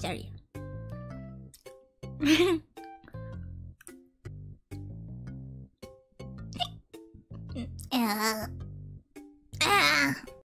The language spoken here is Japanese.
Sorry. uh, ah.